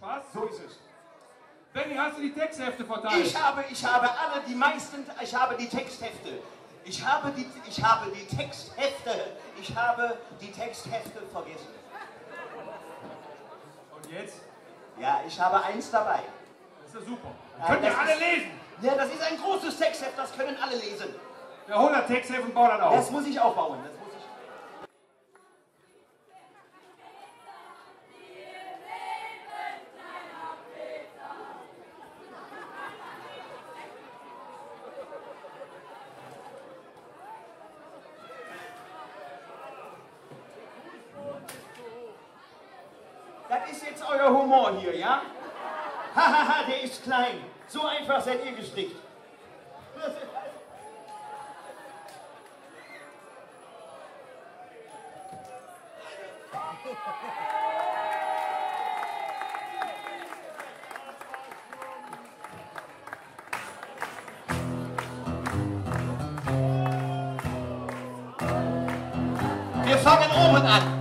was? So ist es. Benny, hast du die Texthefte verteilt? Ich habe, ich habe alle, die meisten, ich habe die Texthefte. Ich habe die, ich habe die Texthefte. Ich habe die Texthefte vergessen. Und jetzt? Ja, ich habe eins dabei. Das ist ja super. Ja, Könnt ihr alle ist- lesen. Ja, das ist ein großes Textheft, das können alle lesen. Der 100 Textheft und bau das auf. Das muss ich aufbauen. Das Das ist jetzt euer Humor hier, ja? Hahaha, der ist klein. So einfach seid ihr gestrickt. Wir fangen oben an.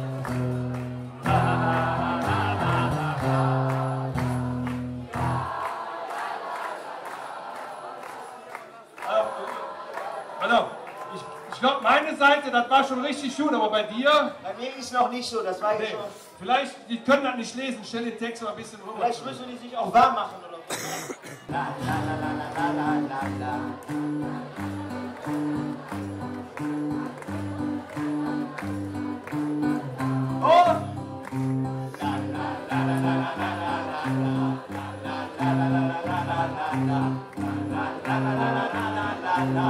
Also, ich, ich glaube, meine Seite, das war schon richtig gut, aber bei dir, Bei mir ist noch nicht so, das weiß ich nee, schon. vielleicht, die können das nicht lesen, stell den Text mal ein bisschen rüber. Vielleicht müssen die sich auch warm machen oder so.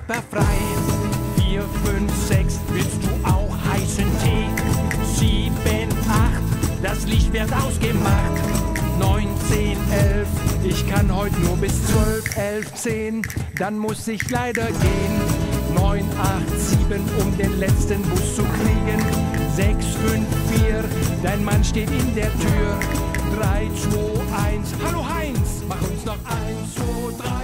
Oberkörper frei. Vier, fünf, sechs, willst du auch heißen Tee? Sieben, acht, das Licht wird ausgemacht. Neun, zehn, elf, ich kann heute nur bis zwölf, elf, zehn, dann muss ich leider gehen. Neun, acht, sieben, um den letzten Bus zu kriegen. Sechs, fünf, vier, dein Mann steht in der Tür. Drei, zwei, eins, hallo Heinz, mach uns noch eins, zwei, drei, vier, vier.